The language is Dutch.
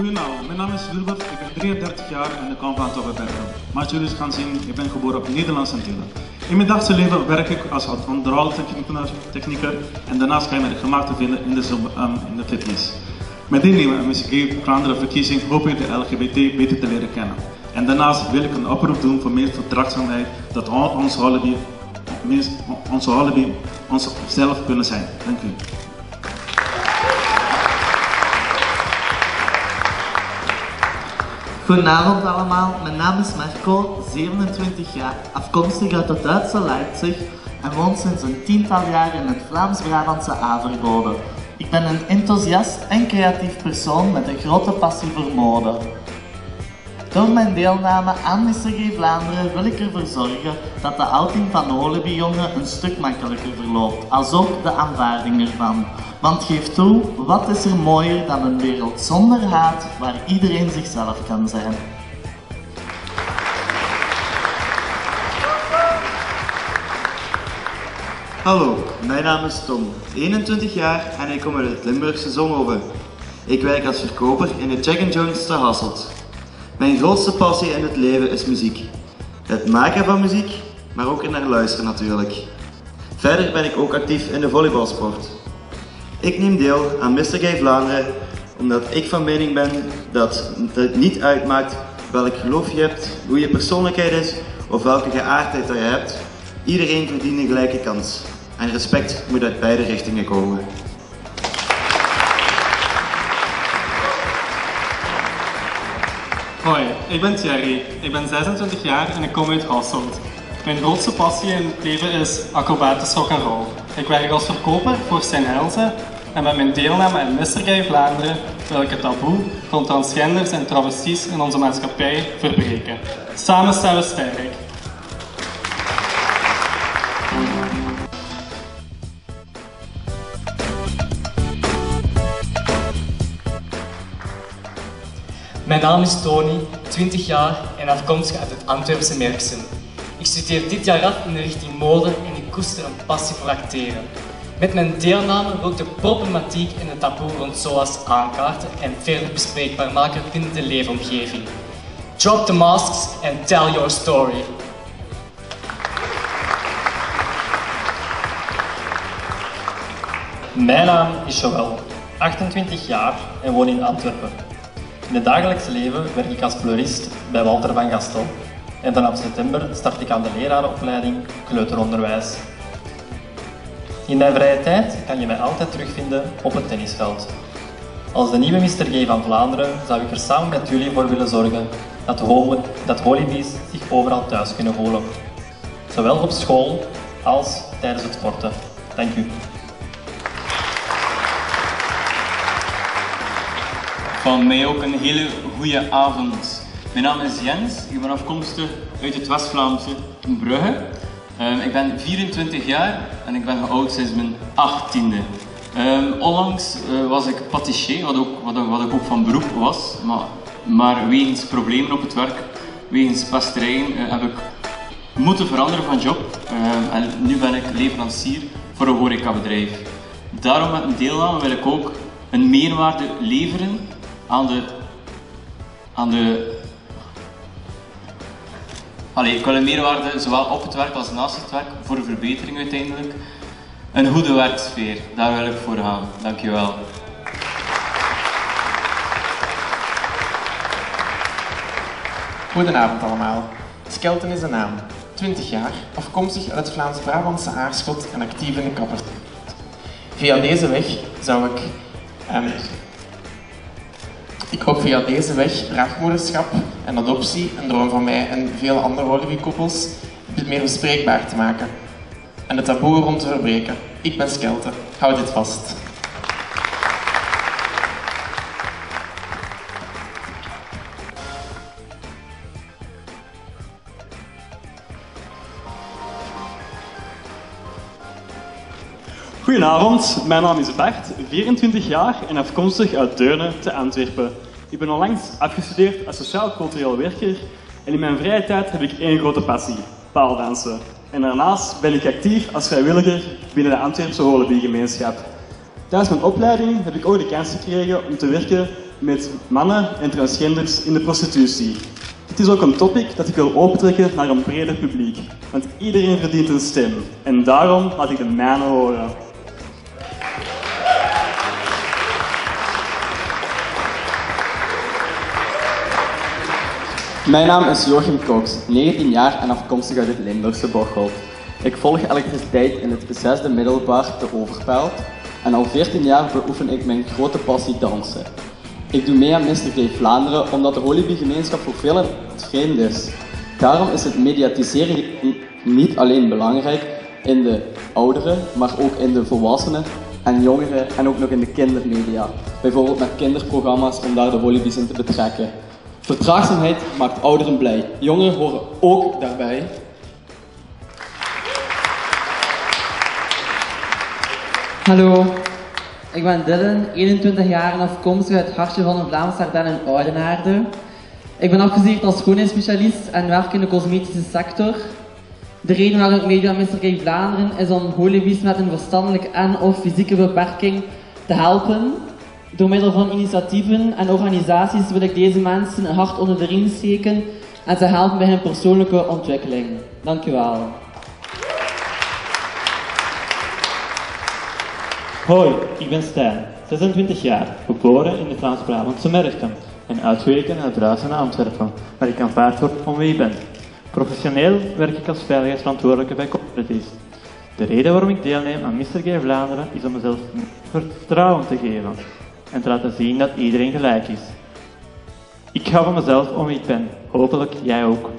Goedenavond, mijn naam is Wilbert, ik ben 33 jaar en ik kom van Tofferbergen. Maar jullie gaan zien, ik ben geboren op Nederlandse Antillen. In mijn dagelijkse leven werk ik als onderhoudtechnieker en daarnaast ga ik me gemaakt te vinden in de, um, in de fitness. Met dit nieuwe MSG verkiezing hoop ik de LGBT beter te leren kennen. En daarnaast wil ik een oproep doen voor meer verdraagzaamheid, dat ons hobby, onze hobby onszelf kunnen zijn. Dank u. Goedenavond allemaal, mijn naam is Marco, 27 jaar, afkomstig uit het Duitse Leipzig en woon sinds een tiental jaar in het Vlaams-Brabantse Avergode. Ik ben een enthousiast en creatief persoon met een grote passie voor mode. Door mijn deelname aan Mr. Vlaanderen wil ik ervoor zorgen dat de outing van de Holibi-jongen een stuk makkelijker verloopt, als ook de aanvaarding ervan. Want geef toe, wat is er mooier dan een wereld zonder haat, waar iedereen zichzelf kan zijn. Hallo, mijn naam is Tom, 21 jaar en ik kom uit het Limburgse Zonhoven. Ik werk als verkoper in de Jack Jones te Hasselt. Mijn grootste passie in het leven is muziek. Het maken van muziek, maar ook er naar luisteren natuurlijk. Verder ben ik ook actief in de volleybalsport. Ik neem deel aan Mr. Gay Vlaanderen omdat ik van mening ben dat het niet uitmaakt welk geloof je hebt, hoe je persoonlijkheid is of welke geaardheid dat je hebt. Iedereen verdient een gelijke kans. En respect moet uit beide richtingen komen. Hoi, ik ben Thierry. Ik ben 26 jaar en ik kom uit Hasselt. Mijn grootste passie in het leven is acrobatisch rock and roll. Ik werk als verkoper voor Stijn Helze en met mijn deelname aan Mr. Guy Vlaanderen wil ik het taboe rond transgenders en travesties in onze maatschappij verbreken. Samen staan we sterk. Mijn naam is Tony, 20 jaar en afkomstig uit het Antwerpse Merksem. Ik studeer dit jaar af in de richting mode en ik koester een passie voor acteren. Met mijn deelname wil ik de problematiek en het taboe rond zoals aankaarten en verder bespreekbaar maken binnen de leefomgeving. Drop the masks and tell your story. Mijn naam is Joël, 28 jaar en woon in Antwerpen. In het dagelijkse leven werk ik als fleurist bij Walter van Gastel. En vanaf september start ik aan de lerarenopleiding kleuteronderwijs. In mijn vrije tijd kan je mij altijd terugvinden op het tennisveld. Als de nieuwe Mr. G van Vlaanderen zou ik er samen met jullie voor willen zorgen dat, de dat holibies zich overal thuis kunnen voelen. Zowel op school als tijdens het sporten. Dank u. Van mij ook een hele goede avond. Mijn naam is Jens, ik ben afkomstig uit het West-Vlaamse Brugge. Um, ik ben 24 jaar en ik ben geoud sinds mijn 18e. Um, onlangs uh, was ik patissier, wat, ook, wat, wat, ik ook van beroep was, maar, maar wegens problemen op het werk, wegens pesterijen, uh, heb ik moeten veranderen van job. Um, en nu ben ik leverancier voor een horecabedrijf. Daarom met een deelname wil ik ook een meerwaarde leveren aan de, aan de Allee, ik wil een meerwaarde zowel op het werk als naast het werk voor een verbetering uiteindelijk. Een goede werksfeer, daar wil ik voor gaan. Dankjewel. Goedenavond allemaal. Skelton is de naam. 20 jaar, afkomstig uit het Vlaams-Brabantse Aarschot en actief in de kapper. Via deze weg zou ik um, ik hoop via deze weg draagmoederschap en adoptie, een droom van mij en vele andere Walibi-koppels, meer bespreekbaar te maken. En het taboe rond te verbreken. Ik ben Skelte. Hou dit vast. Goedenavond, mijn naam is Bart, 24 jaar en afkomstig uit Deurne te Antwerpen. Ik ben onlangs afgestudeerd als sociaal-cultureel werker en in mijn vrije tijd heb ik één grote passie, paaldansen. En daarnaast ben ik actief als vrijwilliger binnen de Antwerpse Holibi-gemeenschap. Tijdens mijn opleiding heb ik ook de kans gekregen om te werken met mannen en transgenders in de prostitutie. Dit is ook een topic dat ik wil opentrekken naar een breder publiek, want iedereen verdient een stem. En daarom laat ik de mijne horen. Mijn naam is Joachim Cox, 19 jaar en afkomstig uit het Limburgse Bocholt. Ik volg elektriciteit in het zesde middelbaar te Overpelt en al 14 jaar beoefen ik mijn grote passie dansen. Ik doe mee aan Mr. Gay Vlaanderen omdat de Holibi-gemeenschap voor velen vreemd is. Daarom is het mediatiseren niet alleen belangrijk in de ouderen, maar ook in de volwassenen en jongeren en ook nog in de kindermedia. Bijvoorbeeld met kinderprogramma's om daar de Holibi's in te betrekken. Vertraagzaamheid maakt ouderen blij. Jongeren horen ook daarbij. Hallo, ik ben Dylan, 21 jaar en afkomstig uit het hartje van een Vlaamse Ardennen in Oudenaarde. Ik ben afgestudeerd als schoonheidsspecialist en werk in de cosmetische sector. De reden waarom ik meedoe aan Mr. Vlaanderen is om holibies met een verstandelijke en of fysieke beperking te helpen. Door middel van initiatieven en organisaties wil ik deze mensen een hart onder de riem steken en ze helpen bij hun persoonlijke ontwikkeling. Dank u wel. Hoi, ik ben Stijn, 26 jaar, geboren in de Vlaams-Brabantse Merchten en uitgeweken naar Druisen naar Antwerpen, waar ik aanvaard word om wie ik ben. Professioneel werk ik als veiligheidsverantwoordelijke bij Cooperatives. De reden waarom ik deelneem aan Mr. Gay Vlaanderen is om mezelf vertrouwen te geven en te laten zien dat iedereen gelijk is. Ik ga van mezelf om wie ik ben, hopelijk jij ook.